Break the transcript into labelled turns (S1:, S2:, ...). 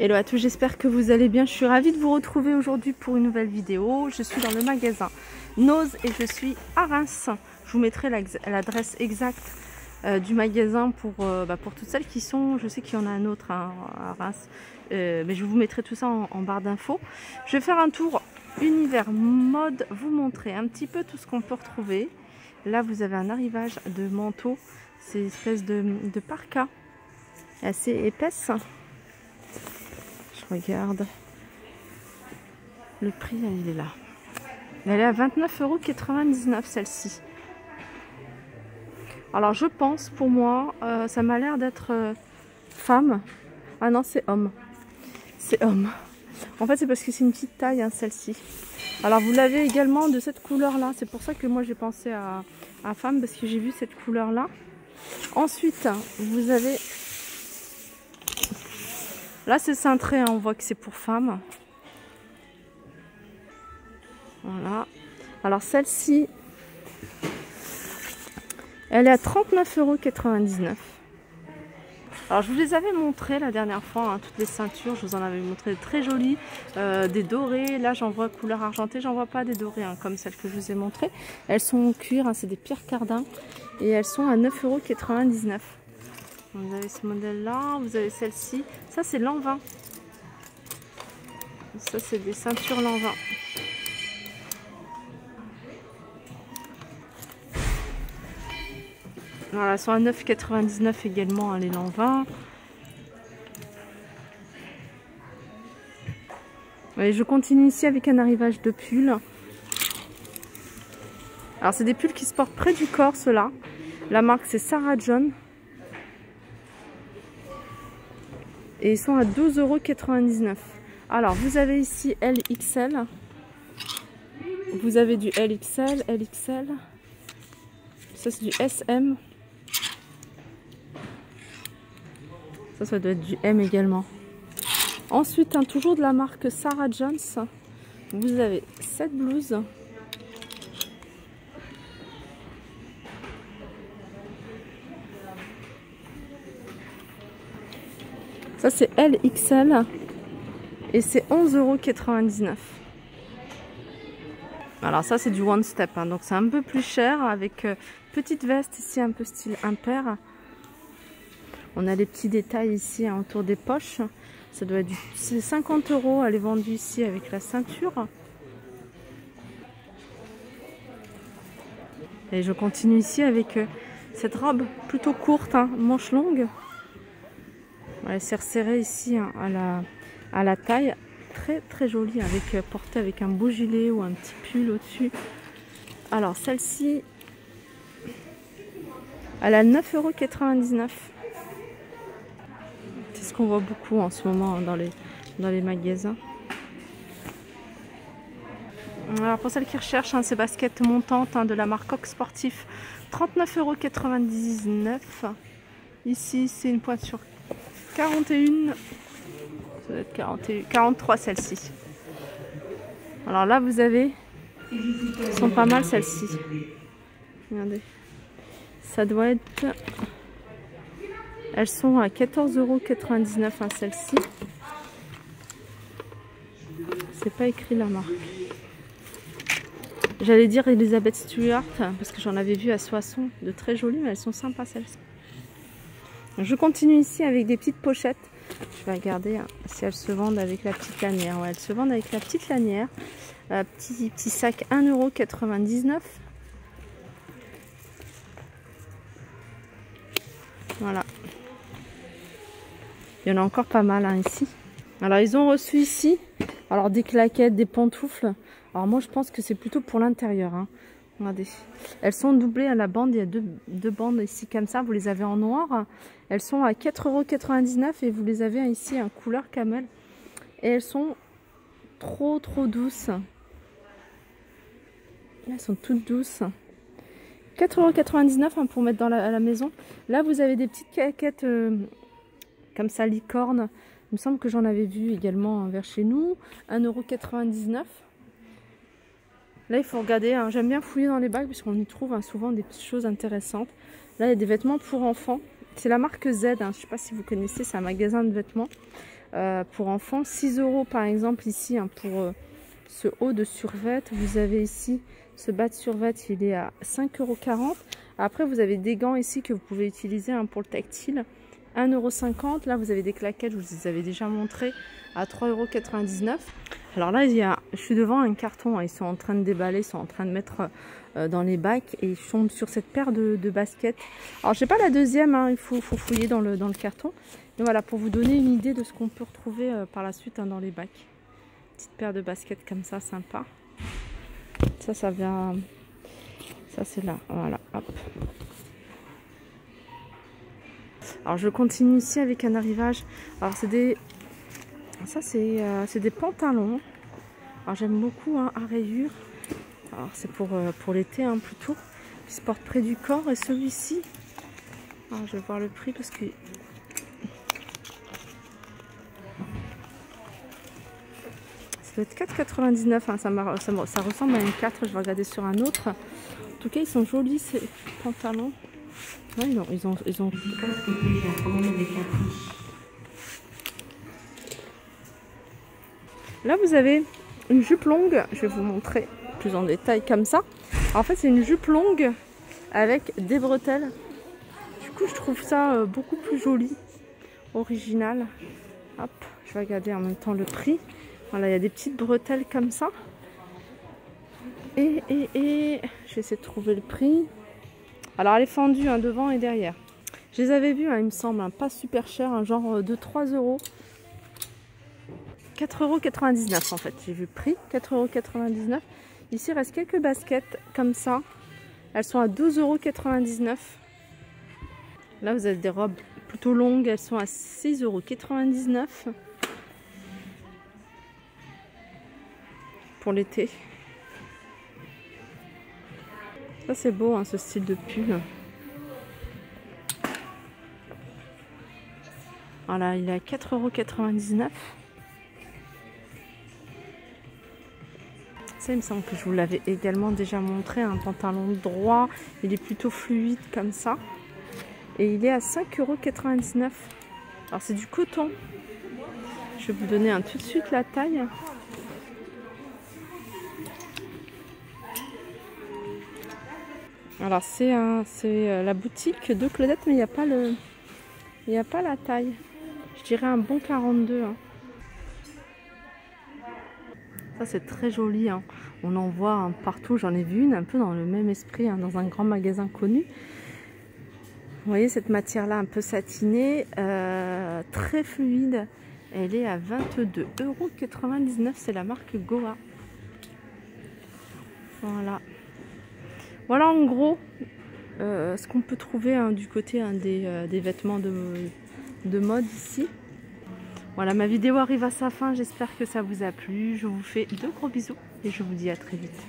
S1: Hello à tous, j'espère que vous allez bien. Je suis ravie de vous retrouver aujourd'hui pour une nouvelle vidéo. Je suis dans le magasin Nose et je suis à Reims. Je vous mettrai l'adresse exacte euh, du magasin pour, euh, bah, pour toutes celles qui sont... Je sais qu'il y en a un autre à Reims, euh, mais je vous mettrai tout ça en, barre d'infos. Je vais faire un tour univers mode, vous montrer un petit peu tout ce qu'on peut retrouver. Là, vous avez un arrivage de manteau. C'est une espèce de, de parka assez épaisse. Regarde. Le prix, il est là. Elle est à 29,99€ celle-ci. Alors je pense, pour moi, euh, ça m'a l'air d'être euh, femme. Ah non, c'est homme. C'est homme. En fait, c'est parce que c'est une petite taille, hein, celle-ci. Alors vous l'avez également de cette couleur-là. C'est pour ça que moi j'ai pensé à, à femme, parce que j'ai vu cette couleur-là. Ensuite, vous avez Là, c'est cintré, hein, on voit que c'est pour femmes. Voilà. Alors, celle-ci, elle est à 39,99€. Alors, je vous les avais montré la dernière fois, hein, toutes les ceintures. Je vous en avais montré très jolies, euh, des dorées. Là, j'en vois couleur argentée. J'en vois pas des dorées hein, comme celles que je vous ai montrées. Elles sont en cuir, c'est des pierres cardins. Et elles sont à 9,99€. Vous avez ce modèle-là, vous avez celle-ci. Ça, c'est l'an 20. Ça, c'est des ceintures l'an 20. Voilà, sont à 9,99 également, hein, les l'an 20. je continue ici avec un arrivage de pulls. Alors, c'est des pulls qui se portent près du corps, ceux-là. La marque, c'est Sarah John. Et ils sont à 12,99€. Alors, vous avez ici LXL. Vous avez du LXL, LXL. Ça, c'est du SM. Ça, ça doit être du M également. Ensuite, hein, toujours de la marque Sarah Jones. Vous avez cette blouse. Ça c'est LXL et c'est 11,99€. Alors ça c'est du one step, hein. donc c'est un peu plus cher avec euh, petite veste ici un peu style impair. On a les petits détails ici hein, autour des poches. Ça doit être du 50 euros. Elle est vendue ici avec la ceinture. Et je continue ici avec euh, cette robe plutôt courte, hein, manche longue. Elle s'est resserrée ici hein, à, la, taille. Très très jolie avec euh, portée avec un beau gilet ou un petit pull au-dessus. Alors celle-ci, elle a 9,99€. C'est ce qu'on voit beaucoup en ce moment dans les, dans les magasins. Alors pour celles qui recherchent hein, ces baskets montantes hein, de la marque Coq Sportif, 39,99€. Ici c'est une pointe sur 41. Ça doit être 41, 43 celle-ci. Alors là, vous avez. Elles sont pas mal celles-ci. Regardez. Ça doit être. Elles sont à 14,99€ hein, celles-ci. C'est pas écrit la marque. J'allais dire Elizabeth Stewart parce que j'en avais vu à Soissons de très jolies, mais elles sont sympas celles-ci. Je continue ici avec des petites pochettes. Je vais regarder hein, si elles se vendent avec la petite lanière. elles se vendent avec la petite lanière. Euh, petit, petit sac 1,99€. Voilà. Il y en a encore pas mal hein, ici. Alors ils ont reçu ici alors des claquettes, des pantoufles. Alors moi je pense que c'est plutôt pour l'intérieur. Hein. Regardez. Elles sont doublées à la bande. Il y a deux, bandes ici comme ça. Vous les avez en noir. Elles sont à 4,99€ et vous les avez ici en couleur camel. Et elles sont trop trop douces. Elles sont toutes douces. 4,99€ hein, pour mettre dans la, à la maison. Là, vous avez des petites caquettes euh, comme ça, licorne. Il me semble que j'en avais vu également vers chez nous. 1,99€. Là, il faut regarder. Hein. J'aime bien fouiller dans les bacs puisqu'on y trouve hein, souvent des petites choses intéressantes. Là, il y a des vêtements pour enfants. C'est la marque Z, hein. je ne sais pas si vous connaissez, c'est un magasin de vêtements euh, pour enfants. 6 euros par exemple ici pour euh, ce haut de survêt. Vous avez ici ce bas de survêt, il est à 5,40 euros. Après vous avez des gants ici que vous pouvez utiliser pour le tactile. 1,50€. Là, vous avez des claquettes, je vous les avais déjà montré, à 3,99€. Alors là, il y a, je suis devant un carton. Ils sont en train de déballer, ils sont en train de mettre euh, dans les bacs et je tombe sur cette paire de, baskets. Alors, je sais pas la deuxième, hein, il faut, fouiller dans le, dans le carton. Mais voilà, pour vous donner une idée de ce qu'on peut retrouver euh, par la suite hein, dans les bacs. Petite paire de baskets comme ça, sympa. Ça, ça vient... Ça, c'est là. Voilà, hop. Alors je continue ici avec un arrivage. Alors c'est des... Ça euh, c'est des pantalons. Alors j'aime beaucoup hein, à rayures. Alors c'est pour, euh, pour l'été hein, plutôt. Qui se porte près du corps. Et celui-ci... Je vais voir le prix parce que... Ça doit être 4,99. Hein, ça, ça ressemble à une 4. Je vais regarder sur un autre. En tout cas ils sont jolis ces pantalons. Non, ils ont, ils ont... Là, vous avez une jupe longue. Je vais vous montrer plus en détail comme ça. En fait, c'est une jupe longue avec des bretelles. Du coup, je trouve ça euh, beaucoup plus joli, original. Hop, je vais regarder en même temps le prix. Voilà, il y a des petites bretelles comme ça. Et, et, et, je vais essayer de trouver le prix. Alors elle est fendue hein, devant et derrière. Je les avais vus, hein, il me semble, hein, pas super cher, genre euh, de 3 euros. 4,99 euros en fait, j'ai vu le prix, 4,99 euros. Ici il reste quelques baskets comme ça. Elles sont à 12,99 euros. Là vous avez des robes plutôt longues, elles sont à 6,99 euros. Pour l'été. Ça c'est beau hein, ce style de pull. Voilà, il est à 4,99€. Ça, il me semble que je vous l'avais également déjà montré. Un pantalon droit, il est plutôt fluide comme ça. Et il est à 5,99€. Alors c'est du coton. Je vais vous donner un tout de suite la taille. Alors c'est euh, la boutique de Claudette, mais il n'y a pas le, il a pas la taille. Je dirais un bon 42. Hein. Ça c'est très joli. Hein. On en voit partout. J'en ai vu une un peu dans le même esprit, hein, dans un grand magasin connu. Vous voyez cette matière là un peu satinée, euh, très fluide. Elle est à 22,99€. C'est la marque Goa. Voilà. Voilà en gros euh, ce qu'on peut trouver hein, du côté hein, euh, des, vêtements de mode ici. Voilà, ma vidéo arrive à sa fin. J'espère que ça vous a plu. Je vous fais de gros bisous et je vous dis à très vite.